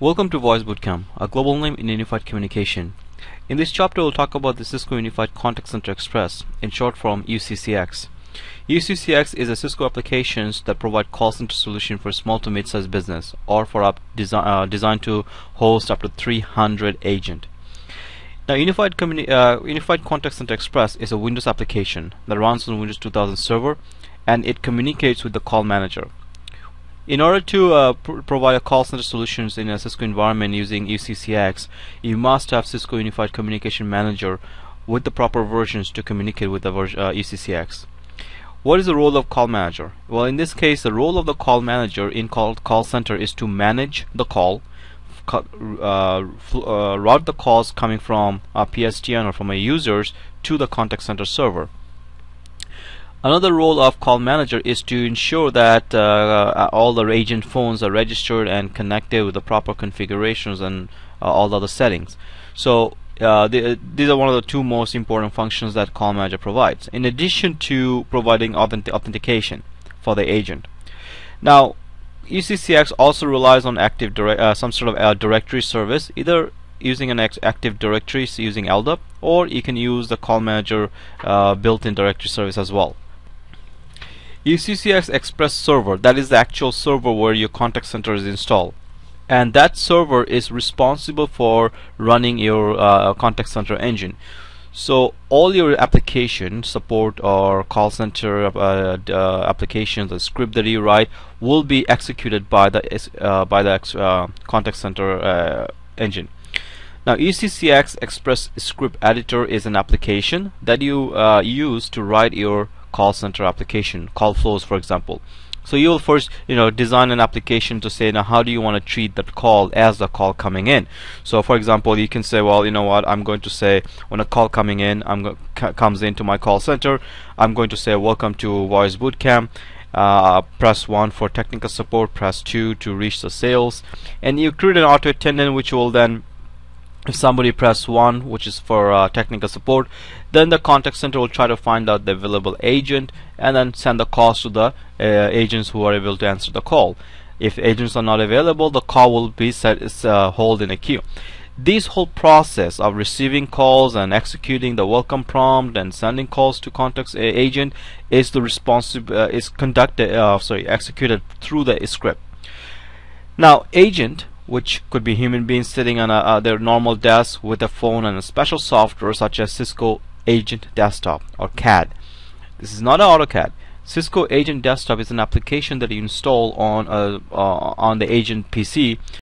Welcome to Voice Bootcamp, a global name in unified communication. In this chapter, we'll talk about the Cisco Unified Contact Center Express, in short form UCCX. UCCX is a Cisco applications that provide call center solution for small to mid-sized business or for up desi uh, designed to host up to 300 agent. Now, Unified, uh, Unified Contact Center Express is a Windows application that runs on Windows 2000 Server and it communicates with the call manager. In order to uh, pr provide a call center solutions in a Cisco environment using UCCX, you must have Cisco Unified Communication Manager with the proper versions to communicate with the uh, UCCX. What is the role of call manager? Well, in this case, the role of the call manager in call call center is to manage the call, uh, uh, route the calls coming from a PSTN or from a users to the contact center server. Another role of call manager is to ensure that uh, uh, all the agent phones are registered and connected with the proper configurations and uh, all the other settings. So uh, the, these are one of the two most important functions that call manager provides in addition to providing authentic authentication for the agent. Now UCCX also relies on active uh, some sort of uh, directory service either using an active directory so using LDAP or you can use the call manager built-in directory service as well. UCCX Express server that is the actual server where your contact center is installed. And that server is responsible for running your uh, contact center engine. So all your application support or call center uh, uh, applications the script that you write will be executed by the uh, by the uh, contact center uh, engine. Now ECCX Express Script Editor is an application that you use to write your call center application call flows for example. So you'll first you know design an application to say now how do you want to treat that call as the call coming in? So for example you can say well you know what? I'm going to say when a call coming in I'm comes into my call center I'm going to say welcome to voice bootcamp. Uh, press 1 for technical support press 2 to reach the sales. And you create an auto attendant which will then if somebody press 1 which is for uh, technical support then the contact center will try to find out the available agent and then send the calls to the uh, agents who are able to answer the call. If agents are not available the call will be set uh, hold in a queue. This whole process of receiving calls and executing the welcome prompt and sending calls to contacts agent is the responsive uh, is conducted uh, sorry executed through the script. Now agent which could be human beings sitting on a, uh, their normal desk with a phone and a special software such as Cisco Agent Desktop or CAD. This is not an AutoCAD. Cisco Agent Desktop is an application that you install on uh, on the Agent PC